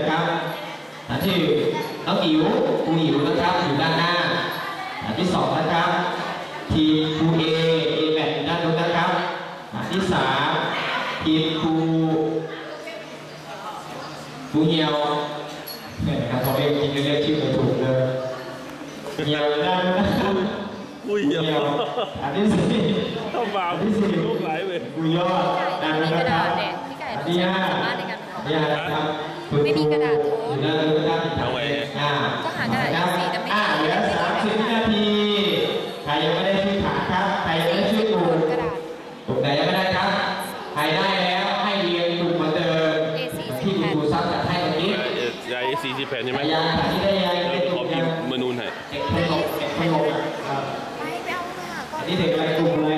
นะครับฐานที่น้องอิ๋วครูอิ๋วนะครับอยู่ด้านหน้าฐานที่สองนะครับทีมครูเอเอแบทอยู่ด้านนู้นนะครับฐานที่สามทีมครูครูเหี่ยวเนี่ยนะครับพอเรียกจริงๆเรียกชื่อไม่ถูกเลยเหี่ยวอยู่ด้านนู้นนะครับอุ้ยครูเหี้ยเหี่ยวฐานที่สี่เข้ามาฐานที่สี่ลูกไหลเว้ยครูยอดด้านนู้นนะครับพี่ไก่ฐานพี่ที่ไก่ห้าสามารถในการทำนี่นะครับคุณ ไม่มีกระดาษโน้ตอยู่ด้านนู้นนะครับเอาไว้อ่าก็หากระดาษ A4 แต่ไม่อ่าเหลือสามสิบวินาที ใครยังไม่ได้ชื่อฐานครับ ใครยังไม่ได้ชื่อกลุ่มกระดาษกลุ่มไหนยังไม่ได้ครับ ใครได้แล้วให้เรียงกลุ่มเหมือนเดิม A4 ที่คุณครูซักจัดให้เมื่อกี้ยายสี่สิบแผ่นใช่ไหมพยายามฐานที่ได้ยังแล้วได้กขอลุ่มพิยัมงพ์เมนูให้เด็กคนหกเด็กคนหกอะไปไปเอามาก่อนอันนี้เด็กอะไรกลุ่มอะไร